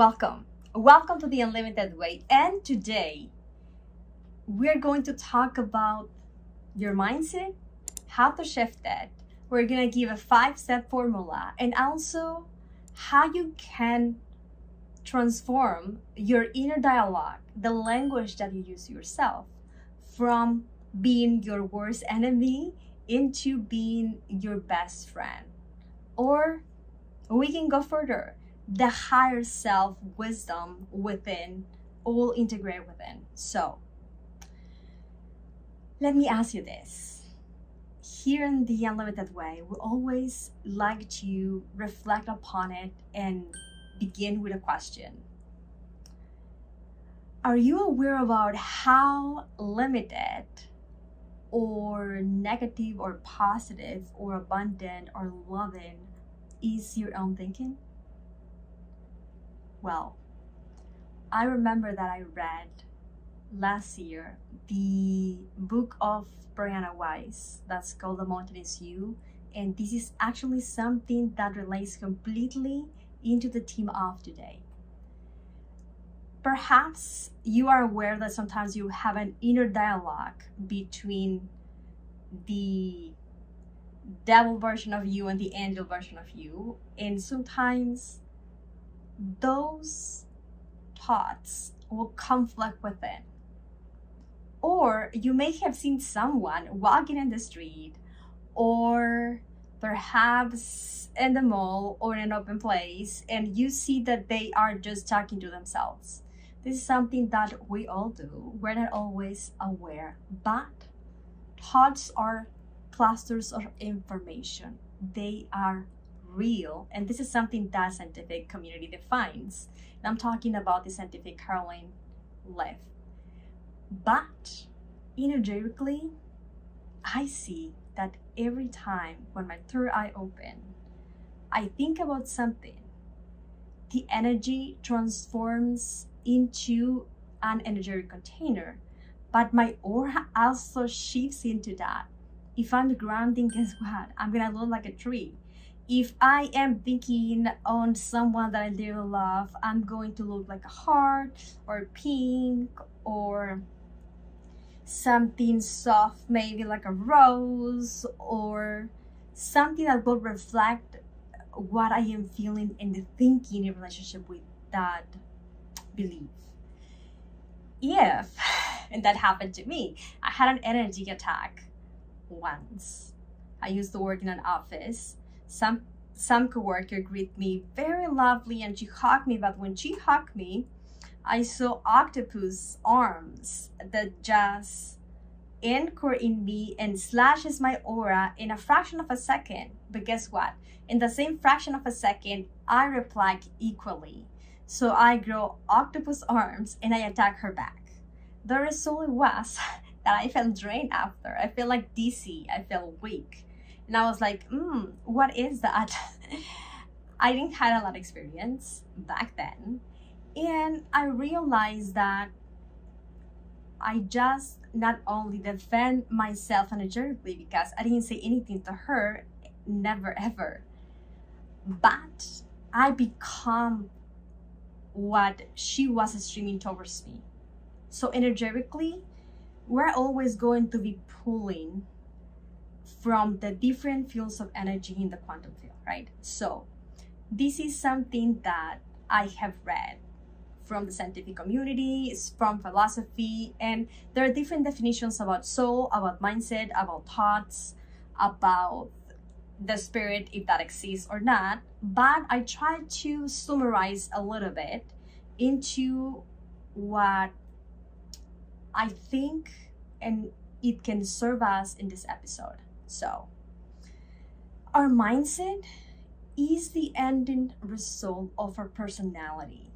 Welcome. Welcome to the Unlimited Way. And today, we're going to talk about your mindset, how to shift that. We're going to give a five step formula and also how you can transform your inner dialogue, the language that you use yourself, from being your worst enemy into being your best friend. Or we can go further the higher self wisdom within all integrate within. So, let me ask you this. Here in the Unlimited Way, we always like to reflect upon it and begin with a question. Are you aware about how limited or negative or positive or abundant or loving is your own thinking? Well, I remember that I read last year the book of Brianna Wiest that's called The Mountain Is You. And this is actually something that relates completely into the theme of today. Perhaps you are aware that sometimes you have an inner dialogue between the devil version of you and the angel version of you. And sometimes those thoughts will conflict within. Or you may have seen someone walking in the street or perhaps in the mall or in an open place and you see that they are just talking to themselves. This is something that we all do. We're not always aware, but thoughts are clusters of information. They are real. And this is something that scientific community defines. And I'm talking about the scientific Caroline Leaf. But energetically, I see that every time when my third eye open, I think about something, the energy transforms into an energetic container. But my aura also shifts into that. If I'm grounding, guess what? I'm gonna look like a tree if I am thinking on someone that I really love, I'm going to look like a heart or pink or something soft, maybe like a rose or something that will reflect what I am feeling and thinking in relationship with that belief. If, and that happened to me, I had an energy attack once. I used to work in an office some some coworker greeted me very lovely and she hugged me, but when she hugged me, I saw octopus arms that just anchor in me and slashes my aura in a fraction of a second. But guess what? In the same fraction of a second, I reply equally. So I grow octopus arms and I attack her back. The result was that I felt drained after. I feel like dizzy. I felt weak. And I was like, hmm, what is that? I didn't have a lot of experience back then. And I realized that I just not only defend myself energetically because I didn't say anything to her, never ever, but I become what she was streaming towards me. So energetically, we're always going to be pulling from the different fields of energy in the quantum field, right? So this is something that I have read from the scientific community, from philosophy, and there are different definitions about soul, about mindset, about thoughts, about the spirit, if that exists or not. But I try to summarize a little bit into what I think and it can serve us in this episode. So, our mindset is the ending result of our personality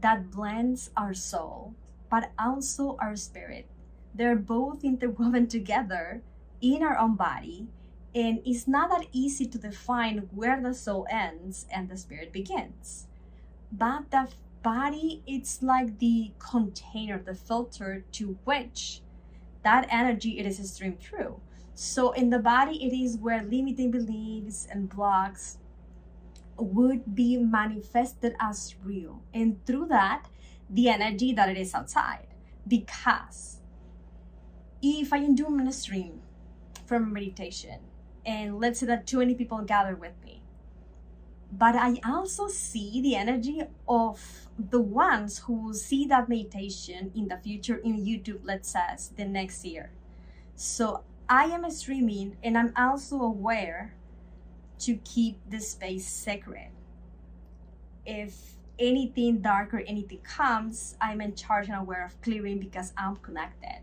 that blends our soul, but also our spirit. They're both interwoven together in our own body, and it's not that easy to define where the soul ends and the spirit begins. But the body, it's like the container, the filter to which that energy it is streamed through. So in the body, it is where limiting beliefs and blocks would be manifested as real. And through that, the energy that it is outside. Because if I doing a stream from meditation, and let's say that 20 people gather with me, but I also see the energy of the ones who will see that meditation in the future in YouTube, let's say the next year. So I am streaming and I'm also aware to keep the space sacred. If anything dark or anything comes, I'm in charge and aware of clearing because I'm connected.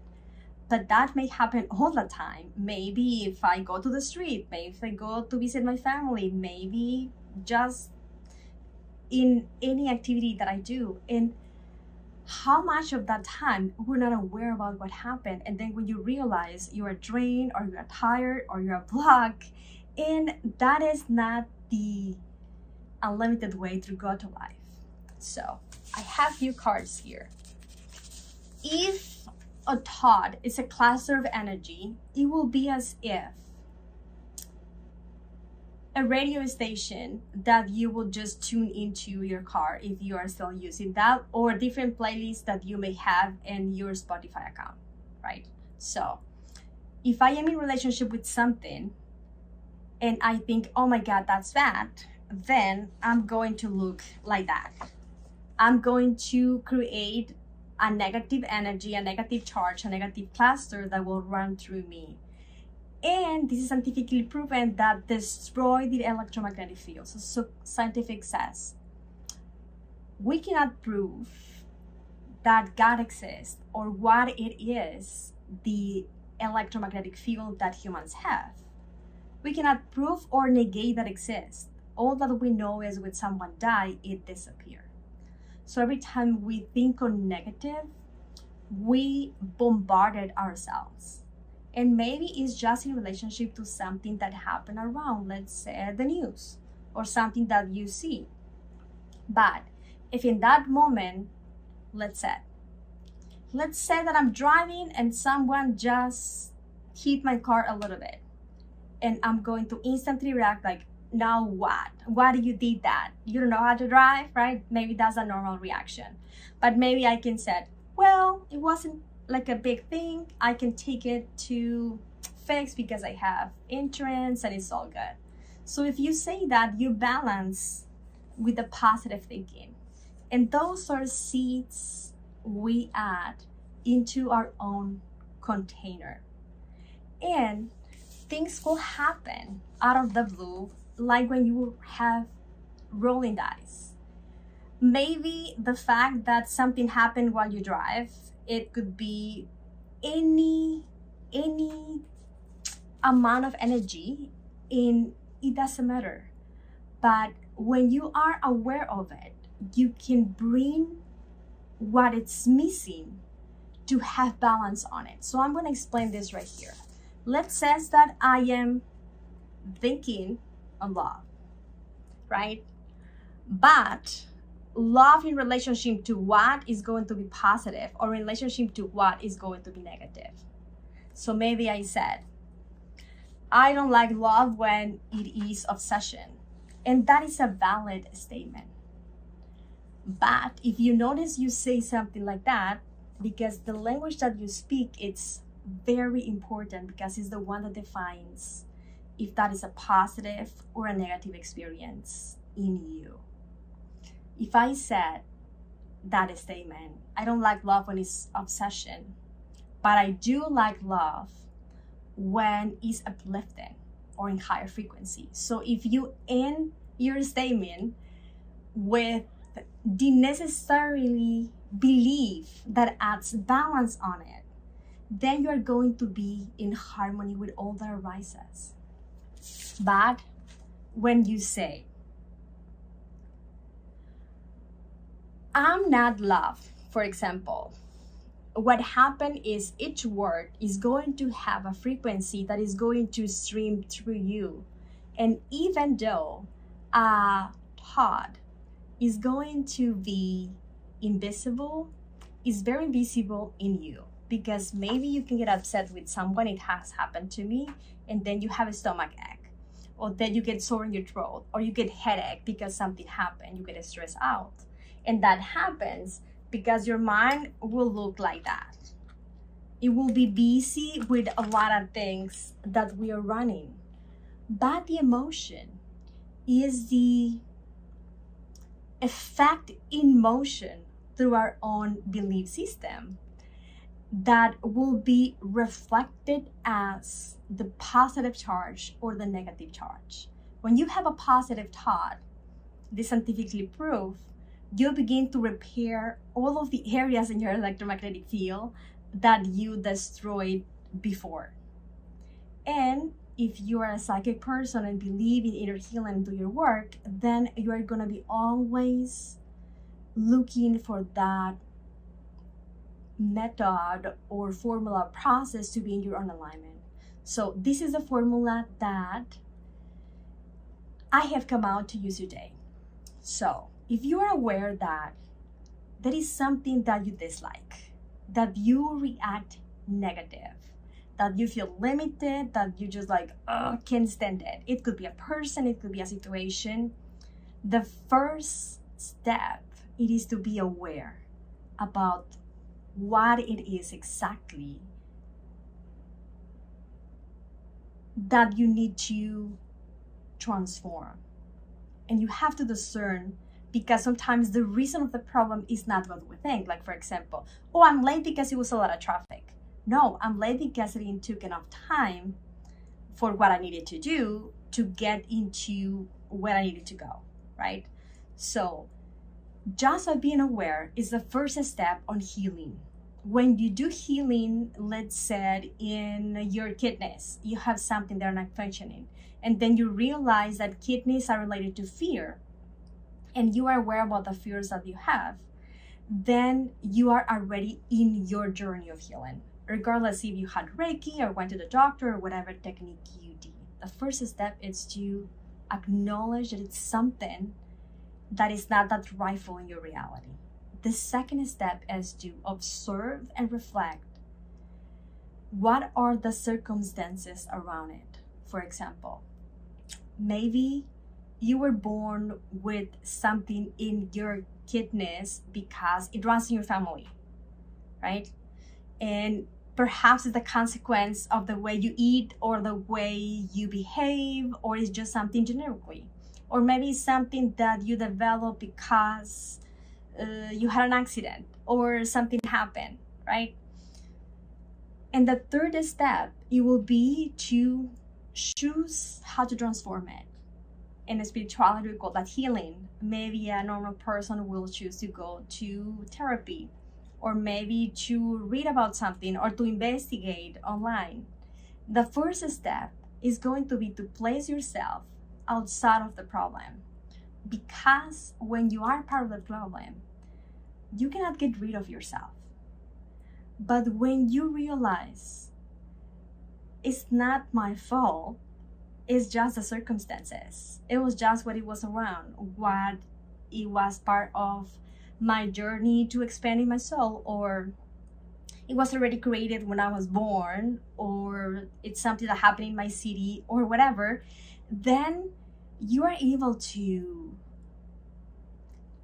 But that may happen all the time. Maybe if I go to the street, maybe if I go to visit my family, maybe just in any activity that I do. And how much of that time we're not aware about what happened. And then when you realize you are drained or you are tired or you're blocked, and that is not the unlimited way to go to life. So I have few cards here. If a thought is a cluster of energy, it will be as if a radio station that you will just tune into your car if you are still using that or different playlists that you may have in your Spotify account, right? So if I am in relationship with something and I think, oh my God, that's bad, then I'm going to look like that. I'm going to create a negative energy, a negative charge, a negative cluster that will run through me. And this is scientifically proven that destroy the electromagnetic field. So, so scientific says we cannot prove that God exists or what it is the electromagnetic field that humans have. We cannot prove or negate that exists. All that we know is when someone die, it disappears. So every time we think on negative, we bombarded ourselves. And maybe it's just in relationship to something that happened around, let's say the news or something that you see. But if in that moment, let's say, let's say that I'm driving and someone just hit my car a little bit and I'm going to instantly react like, now what? Why do you did that? You don't know how to drive, right? Maybe that's a normal reaction. But maybe I can say, well, it wasn't like a big thing. I can take it to fix because I have insurance and it's all good. So if you say that, you balance with the positive thinking. And those are seeds we add into our own container. And things will happen out of the blue like when you have rolling dice. Maybe the fact that something happened while you drive, it could be any any amount of energy in it doesn't matter. But when you are aware of it, you can bring what it's missing to have balance on it. So I'm going to explain this right here. Let's say that I am thinking a lot right? But love in relationship to what is going to be positive or relationship to what is going to be negative. So maybe I said, I don't like love when it is obsession. And that is a valid statement. But if you notice you say something like that, because the language that you speak, it's very important because it's the one that defines if that is a positive or a negative experience in you. If I said that statement, I don't like love when it's obsession, but I do like love when it's uplifting or in higher frequency. So if you end your statement with the necessarily belief that adds balance on it, then you're going to be in harmony with all that arises. But when you say, I'm not love, for example, what happened is each word is going to have a frequency that is going to stream through you. And even though a thought is going to be invisible, is very visible in you. Because maybe you can get upset with someone, it has happened to me, and then you have a stomach ache. Or then you get sore in your throat or you get headache because something happened you get stressed out and that happens because your mind will look like that it will be busy with a lot of things that we are running but the emotion is the effect in motion through our own belief system that will be reflected as the positive charge or the negative charge. When you have a positive thought, this scientifically proved, you begin to repair all of the areas in your electromagnetic field that you destroyed before. And if you are a psychic person and believe in inner healing and do your work, then you are going to be always looking for that method or formula process to be in your own alignment. So this is a formula that I have come out to use today. So if you are aware that there is something that you dislike, that you react negative, that you feel limited, that you just like, oh, can't stand it. It could be a person, it could be a situation. The first step, it is to be aware about what it is exactly that you need to transform. And you have to discern because sometimes the reason of the problem is not what we think. Like, for example, oh, I'm late because it was a lot of traffic. No, I'm late because it didn't took enough time for what I needed to do to get into where I needed to go, right? So, just by being aware is the first step on healing when you do healing, let's say in your kidneys, you have something that are not functioning, and then you realize that kidneys are related to fear, and you are aware about the fears that you have, then you are already in your journey of healing, regardless if you had Reiki or went to the doctor or whatever technique you did. The first step is to acknowledge that it's something that is not that rightful in your reality the second step is to observe and reflect what are the circumstances around it. For example, maybe you were born with something in your kidneys because it runs in your family, right? And perhaps it's the consequence of the way you eat or the way you behave, or it's just something generically. Or maybe it's something that you develop because uh, you had an accident or something happened, right? And the third step, it will be to choose how to transform it. In spirituality, we call that healing. Maybe a normal person will choose to go to therapy, or maybe to read about something or to investigate online. The first step is going to be to place yourself outside of the problem. Because when you are part of the problem, you cannot get rid of yourself. But when you realize it's not my fault, it's just the circumstances. It was just what it was around, what it was part of my journey to expanding my soul, or it was already created when I was born, or it's something that happened in my city, or whatever, then you are able to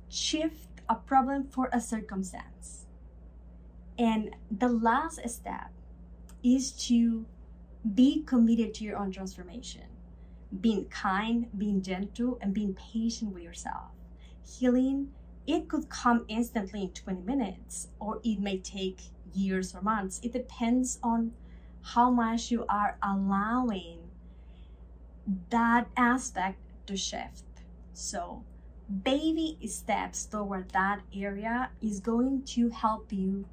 shift a problem for a circumstance. And the last step is to be committed to your own transformation, being kind, being gentle, and being patient with yourself. Healing, it could come instantly in 20 minutes, or it may take years or months. It depends on how much you are allowing that aspect to shift. So, baby steps toward that area is going to help you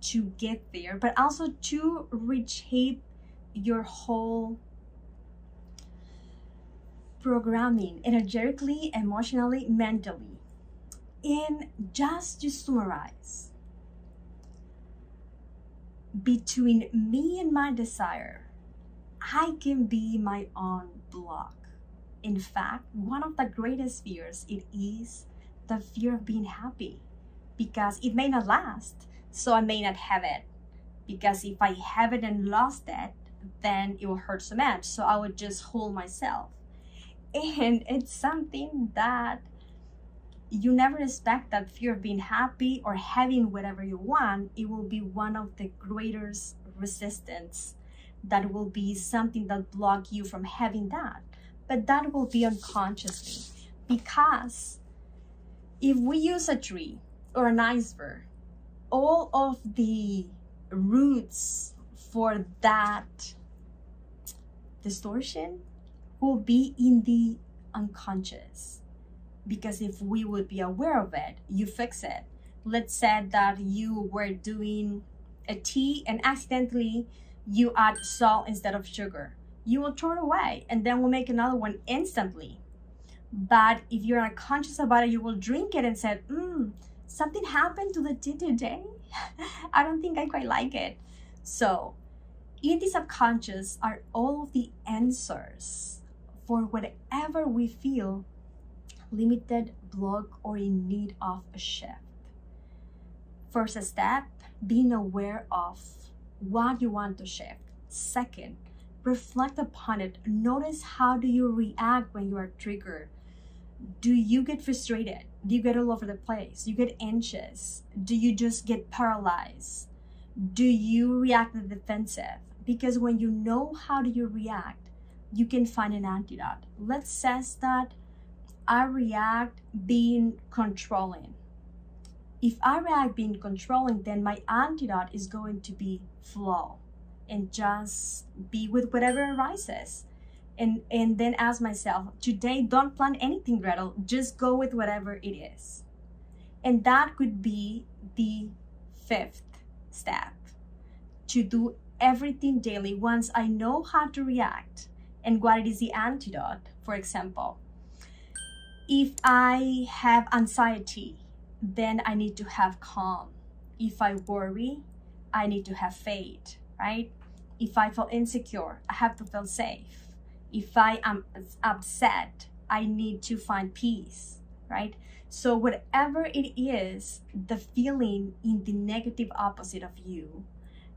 to get there, but also to reshape your whole programming energetically, emotionally, mentally. And just to summarize, between me and my desire, I can be my own block. In fact, one of the greatest fears it is the fear of being happy because it may not last. So I may not have it because if I have it and lost it, then it will hurt so much. So I would just hold myself. And it's something that you never expect that fear of being happy or having whatever you want, it will be one of the greatest resistance that will be something that block you from having that. But that will be unconsciously because if we use a tree or an iceberg, all of the roots for that distortion will be in the unconscious. Because if we would be aware of it you fix it. Let's say that you were doing a tea and accidentally you add salt instead of sugar. You will throw it away and then we'll make another one instantly. But if you're unconscious about it you will drink it and say mm, something happened to the tea today? I don't think i quite like it. So in the subconscious are all of the answers for whatever we feel limited, blocked, or in need of a shift. First step, being aware of what you want to shift. Second, reflect upon it. Notice how do you react when you are triggered. Do you get frustrated? Do you get all over the place? You get anxious? Do you just get paralyzed? Do you react defensive? Because when you know how do you react, you can find an antidote. Let's say that I react being controlling. If I react being controlling, then my antidote is going to be flow and just be with whatever arises. And, and then ask myself, today don't plan anything, Grethel, just go with whatever it is. And that could be the fifth step to do everything daily once I know how to react and what is the antidote, for example if I have anxiety, then I need to have calm. If I worry, I need to have faith, right? If I feel insecure, I have to feel safe. If I am upset, I need to find peace, right? So, whatever it is, the feeling in the negative opposite of you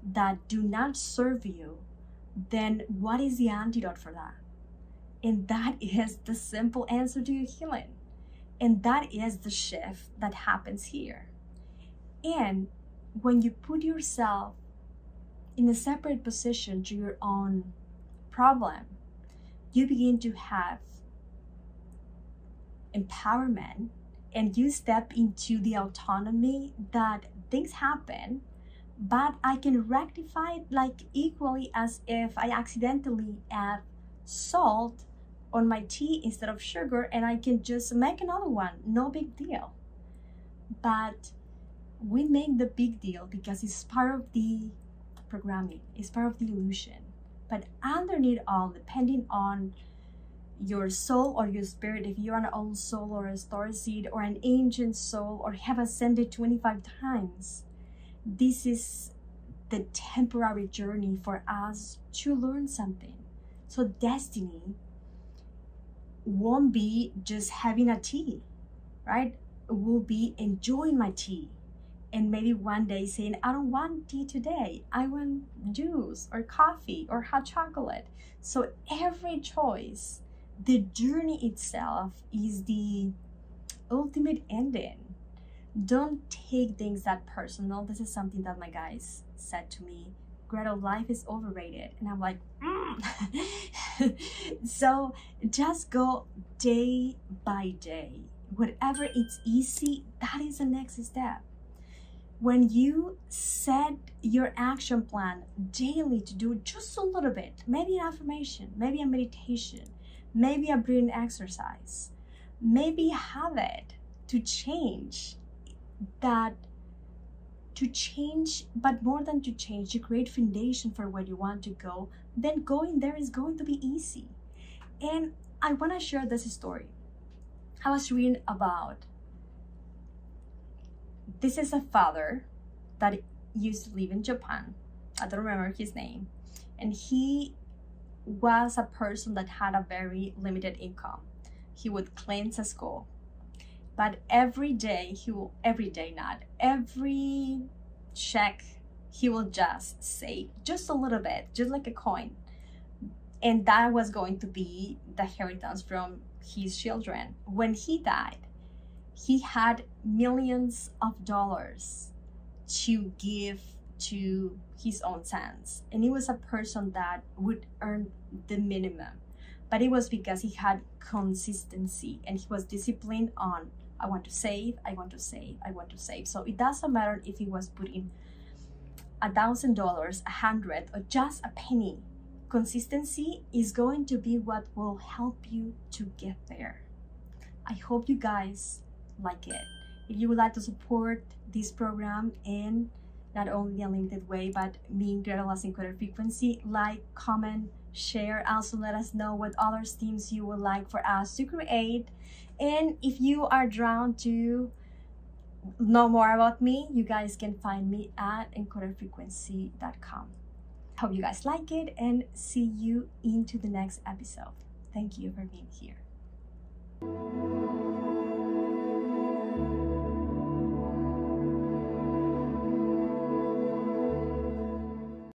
that do not serve you, then what is the antidote for that? And that is the simple answer to your healing. And that is the shift that happens here. And when you put yourself in a separate position to your own problem, you begin to have empowerment and you step into the autonomy that things happen, but I can rectify it like equally as if I accidentally add salt on my tea instead of sugar and I can just make another one. No big deal. But we make the big deal because it's part of the programming, it's part of the illusion. But underneath all, depending on your soul or your spirit, if you're an old soul or a star seed or an ancient soul or have ascended 25 times, this is the temporary journey for us to learn something. So, destiny won't be just having a tea, right? Will be enjoying my tea. And maybe one day saying, I don't want tea today. I want juice or coffee or hot chocolate. So every choice, the journey itself is the ultimate ending. Don't take things that personal. This is something that my guys said to me Grethel, life is overrated. And I'm like, mm. so just go day by day. Whatever it's easy, that is the next step. When you set your action plan daily to do just a little bit, maybe an affirmation, maybe a meditation, maybe a breathing exercise, maybe a habit to change that to change, but more than to change, to create foundation for where you want to go, then going there is going to be easy. And I want to share this story. I was reading about this is a father that used to live in Japan. I don't remember his name. And he was a person that had a very limited income. He would cleanse a school but every day he will every day not every check he will just save just a little bit just like a coin and that was going to be the inheritance from his children. When he died, he had millions of dollars to give to his own sons. And he was a person that would earn the minimum. But it was because he had consistency and he was disciplined on I want to save, I want to save, I want to save. So it doesn't matter if he was putting a thousand dollars, a hundred, or just a penny. Consistency is going to be what will help you to get there. I hope you guys like it. If you would like to support this program in not only a limited way, but being Greta Lost Encoded Frequency, like, comment, share. Also, let us know what other themes you would like for us to create. And if you are drawn to know more about me, you guys can find me at encodedfrequency.com. Hope you guys like it and see you into the next episode. Thank you for being here.